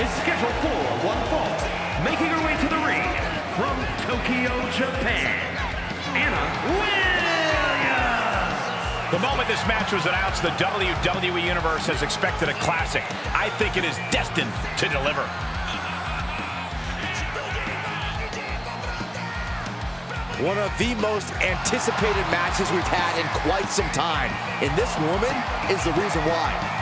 is scheduled for one fall, making her way to the ring from Tokyo, Japan, Anna Williams. The moment this match was announced, the WWE Universe has expected a classic. I think it is destined to deliver. One of the most anticipated matches we've had in quite some time. And this woman is the reason why.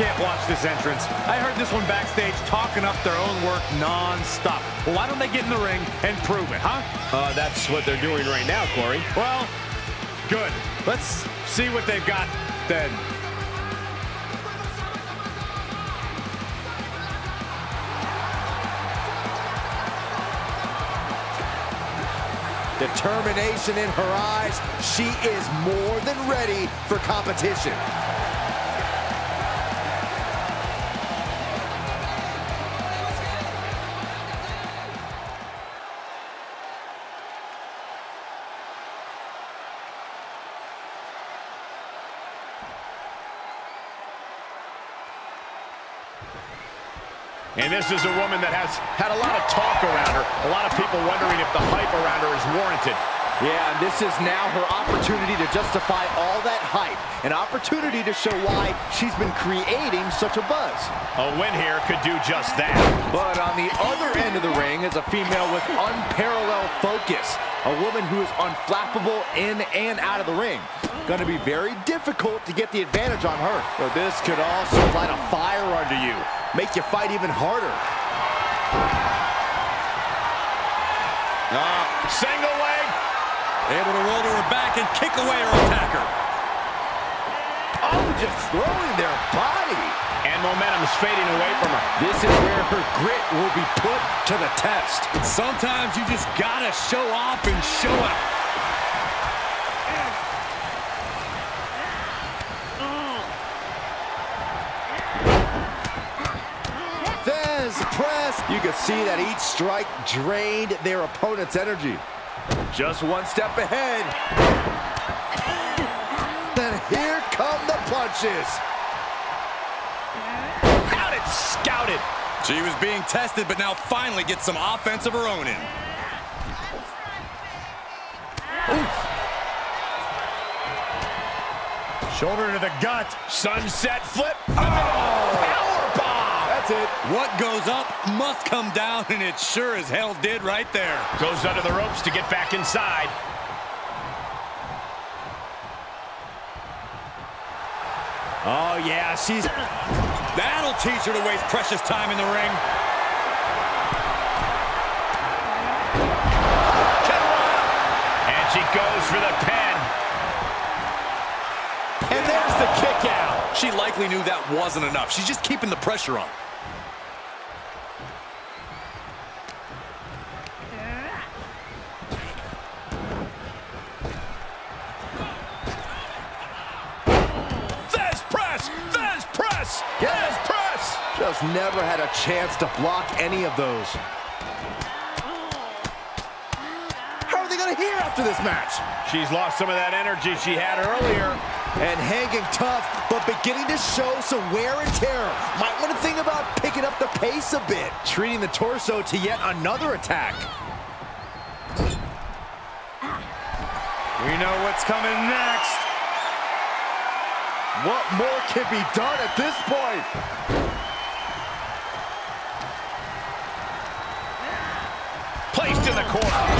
Can't watch this entrance. I heard this one backstage talking up their own work non-stop. Well, why don't they get in the ring and prove it, huh? Uh, that's what they're doing right now, Corey. Well, good. Let's see what they've got then. Determination in her eyes. She is more than ready for competition. And this is a woman that has had a lot of talk around her. A lot of people wondering if the hype around her is warranted. Yeah, and this is now her opportunity to justify all that hype. An opportunity to show why she's been creating such a buzz. A win here could do just that. But on the other end of the ring is a female with unparalleled focus. A woman who is unflappable in and out of the ring. Going to be very difficult to get the advantage on her. But this could also light a fire under you make you fight even harder. Uh, single leg. Able to roll to her back and kick away her attacker. Oh, just throwing their body. And momentum's fading away from her. This is where her grit will be put to the test. Sometimes you just gotta show off and show out. press. You could see that each strike drained their opponent's energy. Just one step ahead. Then here come the punches. Out it scouted. She was being tested, but now finally gets some offense of her own in. Shoulder to the gut. Sunset flip. Oh! It. What goes up must come down, and it sure as hell did right there. Goes under the ropes to get back inside. Oh, yeah, she's... That'll teach her to waste precious time in the ring. And she goes for the pin. And there's the kick out. She likely knew that wasn't enough. She's just keeping the pressure on. Just never had a chance to block any of those. How are they going to hear after this match? She's lost some of that energy she had earlier. And hanging tough, but beginning to show some wear and tear. Might want to think about picking up the pace a bit. Treating the torso to yet another attack. We know what's coming next. What more can be done at this point? Placed in the corner.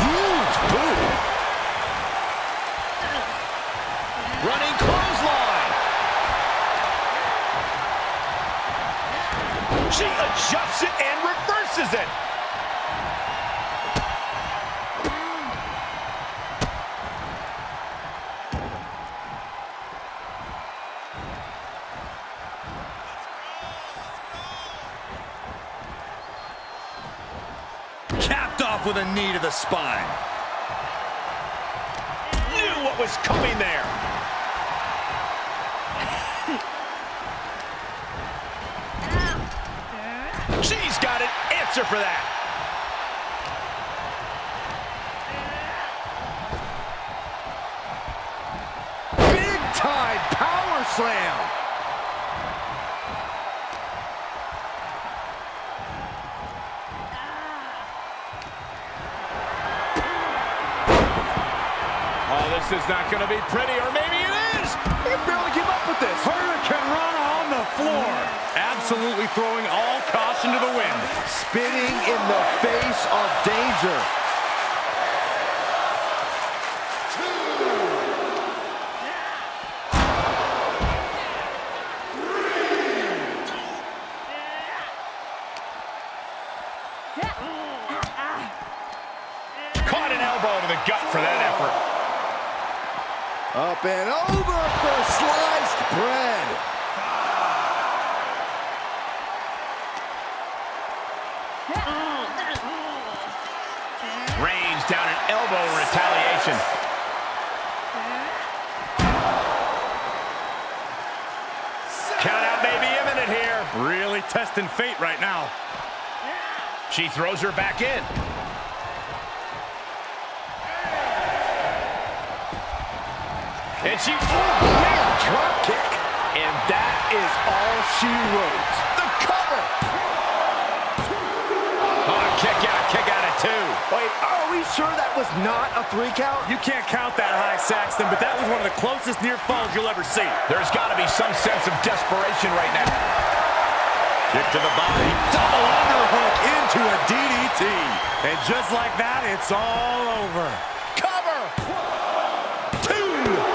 Off with a knee to the spine. Knew what was coming there. She's got an answer for that. Big time power slam. This is not going to be pretty, or maybe it is. He can barely keep up with this. Hurricanrana on the floor. Absolutely throwing all caution to the wind. Spinning in the face of danger. Caught an elbow to the gut for that effort. Up and over for sliced bread. Range down an elbow retaliation. Count out may be imminent here. Really testing fate right now. She throws her back in. And she, oh, Man, drop kick. And that is all she wrote. The cover. oh, kick out, kick out at two. Wait, are we sure that was not a three count? You can't count that high, Saxton, but that was one of the closest near falls you'll ever see. There's got to be some sense of desperation right now. Kick to the body. Double underhook into a DDT. And just like that, it's all over.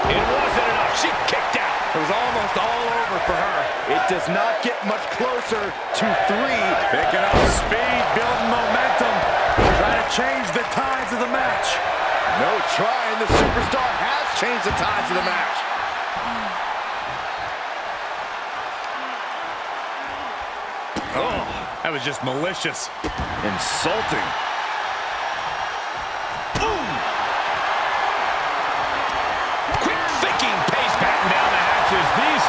It wasn't enough. She kicked out. It was almost all over for her. It does not get much closer to three. Picking up speed, building momentum. Trying to change the tides of the match. No trying. The superstar has changed the tides of the match. Oh, that was just malicious. Insulting.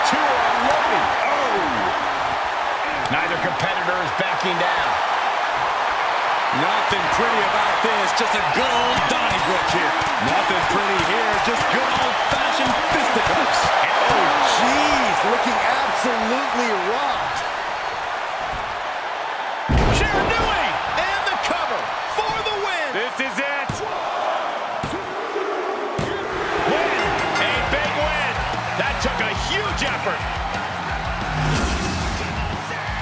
Two unloading. Oh. Neither competitor is backing down. Nothing pretty about this. Just a good old Donnybrook here. Nothing pretty here. Just good old-fashioned fisticuffs. Oh, jeez. Looking absolutely rocked. Effort.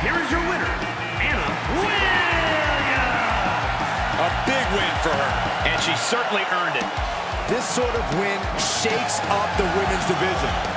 Here is your winner, Anna Williams. A big win for her. And she certainly earned it. This sort of win shakes up the women's division.